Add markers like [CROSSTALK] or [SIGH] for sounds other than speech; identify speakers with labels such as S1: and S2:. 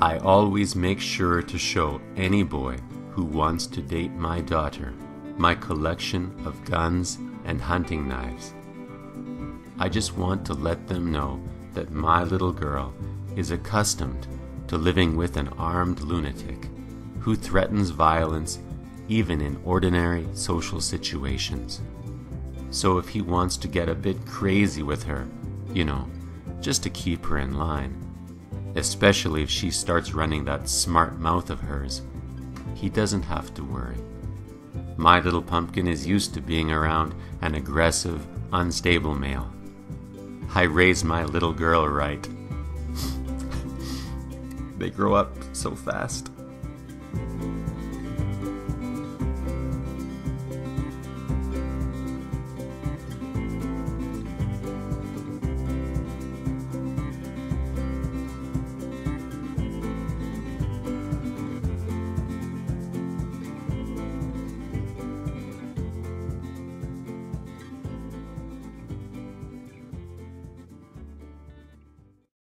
S1: I always make sure to show any boy who wants to date my daughter my collection of guns and hunting knives. I just want to let them know that my little girl is accustomed to living with an armed lunatic who threatens violence even in ordinary social situations. So if he wants to get a bit crazy with her, you know, just to keep her in line, especially if she starts running that smart mouth of hers, he doesn't have to worry. My little pumpkin is used to being around an aggressive, unstable male. I raised my little girl right. [LAUGHS] they grow up so fast.